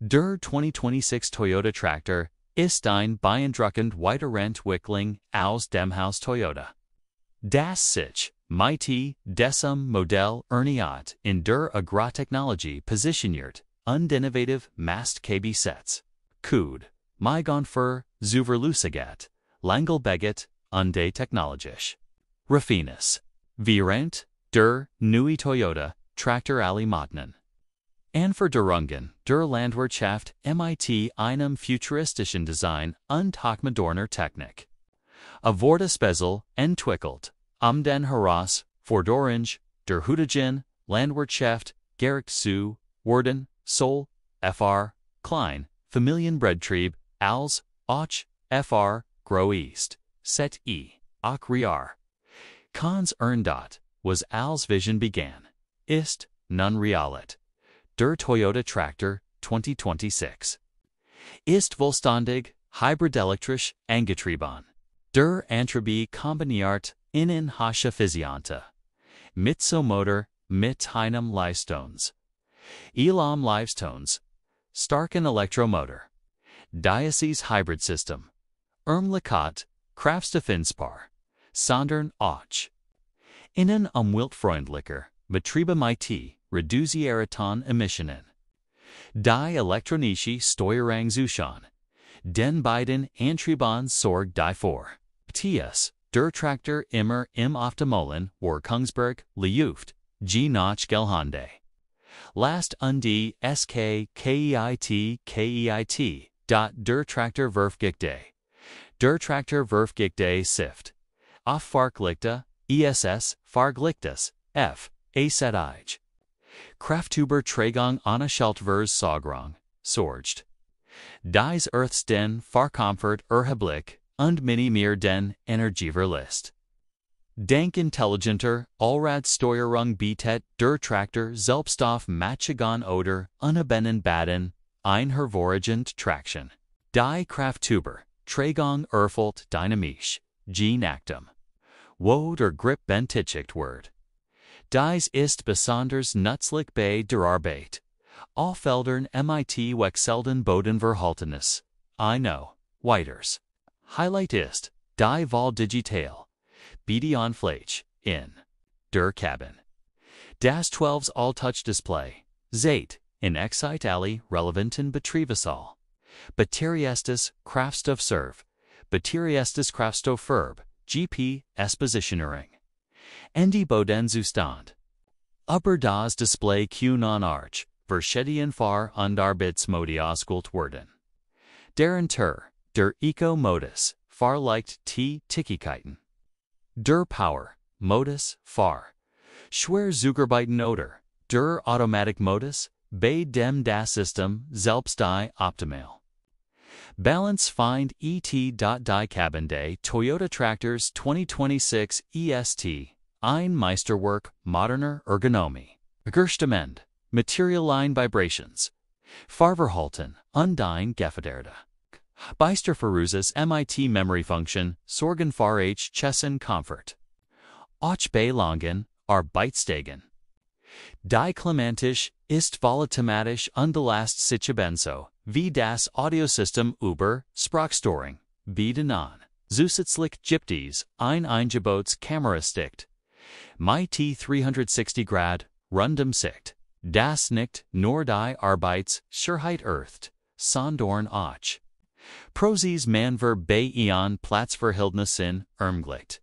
Der 2026 Toyota Tractor ist ein beeindruckend Weiterentwicklung aus dem Haus Toyota. Das sich mit diesem Modell Erniat in der Agrartechnologie positioniert und innovative Mast KB Sets. Kud, Mygon für Zuverlässigkeit, Langelbeget und technologisch. Raffinus. Virent, der neue Toyota, Tractor Ali Matnen. Anverderungen der Landwirtschaft mit einem futuristischen Design und hochmoderner Technik. A wurde Spezel entwickelt, um den heraus Fordorange, der Hüttigen, Landwirtschaft, Gerrit zu, Worden, Sol, Fr, Klein, Familienbetrieb, als, Och, Fr, Grow East, Set E, Ach Riar. Kans Erndot was als Vision began, ist, nun realit. Der Toyota Tractor 2026. Ist vollständig, hybridelektrisch, angetrieben. Der Antriebe kombiniert innen Hasche Physiante. Mit so Motor, mit einem. Elam Livestones. Starken Elektromotor. Diocese Hybrid System. Ermlikat, Kraftstoffenspar. Sondern auch. Innen umweltfreundlicher, Betriebe mit reduzieraton Emissionen. Die elektronische Steuerung Zuschan. Den beiden Antrieben sorgt davor. Tias, der Traktor immer im Optimalen war Kungsberg, Luft, G. Notch Gelhande. Last undi SK KEIT KEIT dot der Traktor Verfgikte. Der Traktor Verfgikte Sift. Auf Farglichte, ESS, Farglichtes, F, A set Ige. Krafttuber Tragung Anna Scheltvers Saugrung, Sorged. Dies Earths den Farkomfort Erheblick und Mini mir den Energieverlist. Dank intelligenter, Allrad Steuerung bietet der Traktor Selbstoff Machagon oder Unabenen Baden, ein hervorragend Traction. Die Krafttuber, Tragung erfüllt dynamisch, G Actum. Wo der Grip bentichigt word. Dies ist besonders nützlich bei der Arbeit. Auffeldern mit Wechselden Bodenverhaltenis. I know. Whiters. Highlight ist, die Wahl digital. BD on Flage, in. Der Cabin. Das 12's All-Touch Display. Zate, in Excite Alley relevanten Betriebsal. Batteriestes Kraftstoff Serve. Batteriestes Kraftstoff Verb. GP Expositionering. Endi Boden Zustand. Upper das Display Q non Arch, Verschiedene Far und Arbeitsmodi auskult werden. Deren Ter, der Eco Modus, Far leicht T Tickigkeiten. Der Power, Modus, Far. Schwer Zugerbeiten oder, der Automatic Modus, bei dem das System selbst die optimal. Balance Find ET. Die Cabin Day Toyota Tractors 2026 EST Ein Meisterwerk Moderner Ergonomie. Gerstament Material Line Vibrations. Farverhalten Undying Gefederde Beisterferuzes MIT Memory Function Sorgen Far H. Chessen Comfort. Och Belangen Arbeitstegen Die Clementisch ist volatilisch und last Sichebenso wie das Audiosystem über Sprachsteuerung, wie denan. Zusätzlich gibt es ein Eingebots Kamerasicht. Mit 360 Grad, rundum Sicht. Das nicht nur die Arbeits, Sicherheit erft, sondern auch. Prozis Manver bei Ion Platzverhältnissen ermglicht.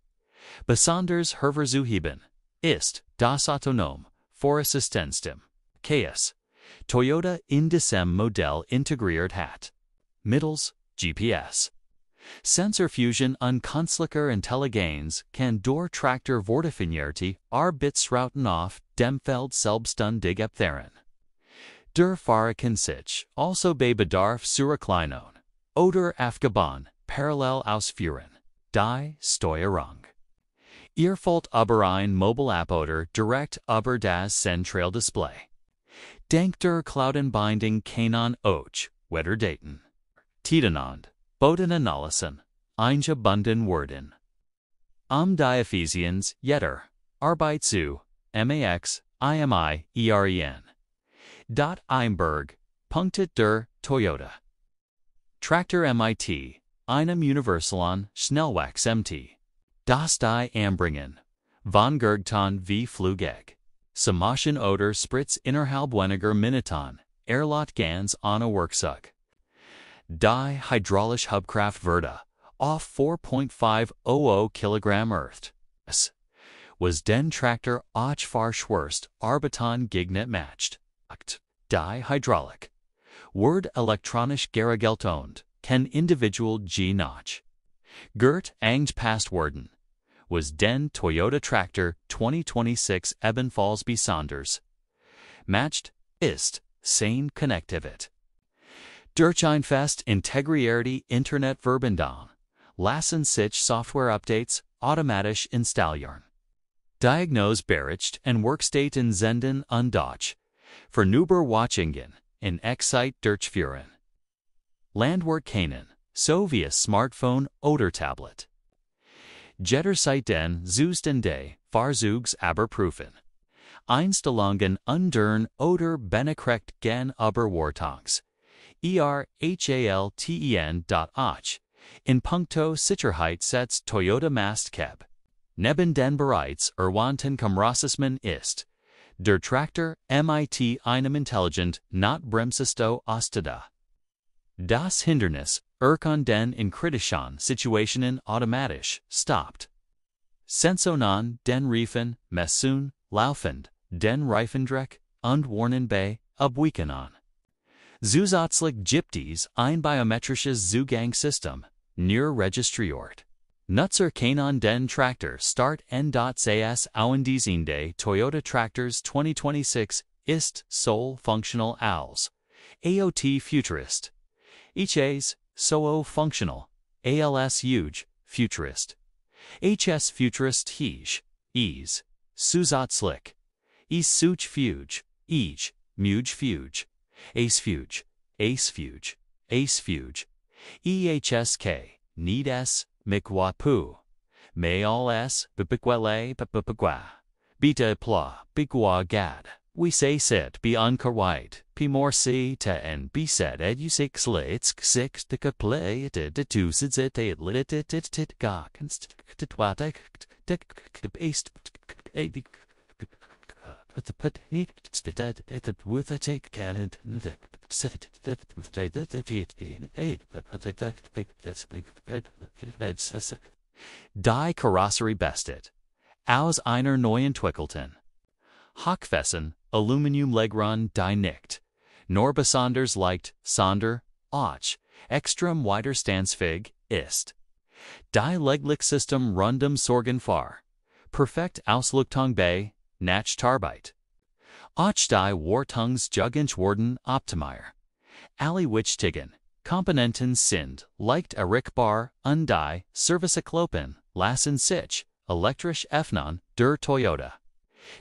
Besonders hervorzuheben ist das Autonom, Vorassistenzsystem, Chaos. Toyota in diesem Modell integriert hat. Mittels GPS. Sensor Fusion und künstlicher Intelligenz kann durch Traktor Vortefinierte Arbeitsrouten auf dem Feld selbstständig abfahren. Der Fahrer kann sich also bei Bedarf zurücklehnen oder aufgebaut parallel ausführen. Die Steuerung. Ihr folgt über ein Mobile App oder direkt über das Zentraldisplay. Dank der Cloudenbinding Kanon Och, Wetter Daten. Titanand, Bodenanalysen, eingebunden worden. Am Diaphesians, Jetter, Arbeit zu, MAX, IMI, EREN. Dot Einberg, Punktet der Toyota. Traktor MIT, einem Universalon Schnellwachs MT. Das die Ambringen. Von Gergton v Flugeg. Samation oder Spritz innerhalbweniger Minuton. Erlot Gans Anna Worksug. Die hydraulisch Hubkraft Verda. Off 4.500 kilogram earthed. Was den Traktor auch Schwerst Arbiton Gignet matched. Die hydraulic. Word elektronisch geregeltond, can individual G notch. Gert Anged past worden. Was den Toyota Tractor 2026 Ebenfalls B Saunders. Matched, ist, sane connectivit. Durcheinfest Integrierte Internet Verbindung. Lassen sich Software Updates automatisch installieren. Diagnose Bericht and Workstaten Zenden und Dodge. For Nuber Watchingen in Excite Durchführen. Landwork Kanan, so via Smartphone oder Tablet. Jetterseiten zusten de Farzugs aber prüfen. Einstellungen undern oder benekrecht gen aber Wartongs. Er halten dot och. In puncto Sicherheit setzt Toyota Mast Keb. Neben den bereits erwähnten Kamrassismen ist Der Traktor MIT einem intelligent not bremsesto ostada. Das Hindernis, erkon den in kritischen Situationen automatisch, stopped. Sensonan den Riefen, Messun, laufend, den Reifendreck, und warnen bei, abwikenan. Zusätzlich gibt es ein biometrisches Zugangsystem, near Registriort. Nutzer Kanon Den Traktor Start N.cs Auendiesinde Toyota Tractors 2026 ist Sol Functional ALS. AOT Futurist. Iches SOO Functional. ALS Huge Futurist. HS Futurist Hege. Ease. Slick. Is Such Fuge. Ege. Muge Fuge. Ace Fuge. Ace Fuge. Ace Fuge. EHSK. Need S. Mikwapu. Mayal s bipikwele pipipigwa. Beta pla bigwa gad. We say set be unkarwide. P more c te en be you six six play it it it it it but the put it dead it with a take can the set that with the that it but the that big that's big that's Die Karosserie Bestet. Aus einer neuen Twickelton. Hockfessen, Aluminium Legrun die nicht. Nor besonders leicht, sonder, och, extrem weiter Stansfig, ist. Die Leglich System rundum Sorgen far. Perfekt Ausluchtung bei, Nach Tarbite. Och die Wartungs Warden Optimier. Ali Wich Tigen. Sind, leicht erreichbar, undie, Serviceklopen, lassen sich, elektrisch öffnen, der Toyota.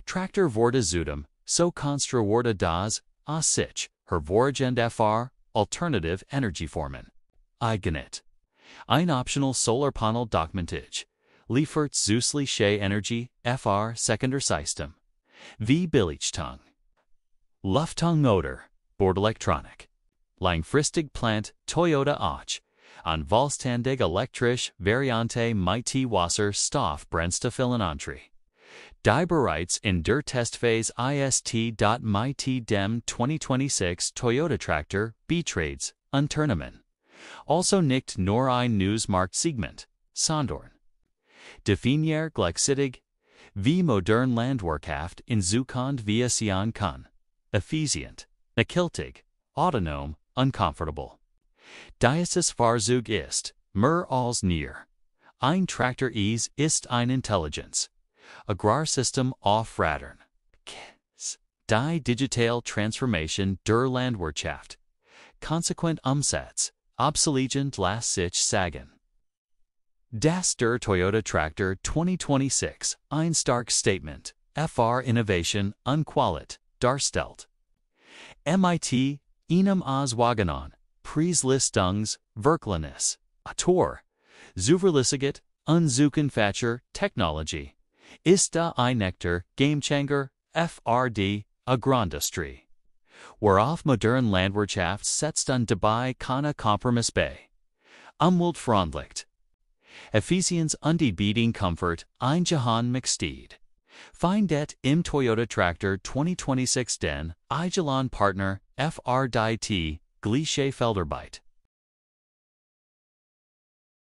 Traktor wurde zudem, so konstruierte das, a sich, hervorragend FR, alternative energy formen. Eigenet. Ein optional solar panel Dokumentage. Liefert zusätzliche Energie, FR Seconder System. V. Wie Billigtung. Luftung oder, Bordelektronik. Langfristig Plant Toyota Och, an Vollständig Elektrisch Variante Mighty Wasser Stoff Brennstoffillenantri. Die bereits in der Testphase ist.mighty dem 2026 Toyota Tractor, B-Trades Unternehmen. Also nicht nur ein Newsmarkt Segment, sondern definier gleichzeitig wie modern Landwirtschaft in Zukunft via Sion kann, effizient, nachhaltig, autonom uncomfortable. Dieses Fahrzeug ist, mer als near. Ein Traktor is ist ein Intelligenz. Agrarsystem auf Rädern. Die Digital Transformation der Landwirtschaft. Consequent Umsatz. Obsolescent lässt sich sagen. Das der Toyota Tractor 2026 ein stark Statement. FR Innovation Unqualit Darstelt MIT Enum aus Wagenon, Preislistungs, Verklenis, Autor, Zuverlässiget, Unzukenfacher, Technology, Ista da ein Nektar, Gamechanger, FRD, Agrandustrie. Worauf modern Landwirtschaft setzt dann dabei keine Kompromiss bei. Umweltfreundlich. Ephesians Beating Comfort, ein Jahan McSteed. Find det im Toyota Tractor 2026 den Igelon Partner FR T Gleiche Felderbeit.